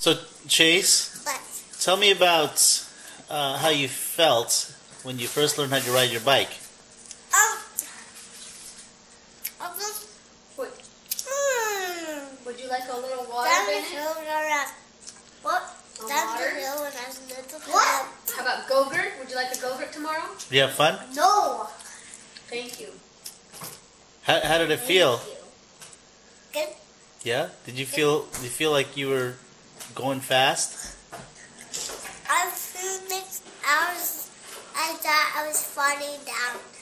So, Chase, But tell me about uh, how you felt when you first learned how to ride your bike. um, I was Would, would you like a little water, Down the hill when I was what? A Down the hill when I was little. What? How about Gogurt? Would you like a Gogurt tomorrow? Did you have fun? No. Thank you. How, how did it feel? Good. Yeah. Did you feel? Did you feel like you were going fast? I was, I was, I thought I was falling down.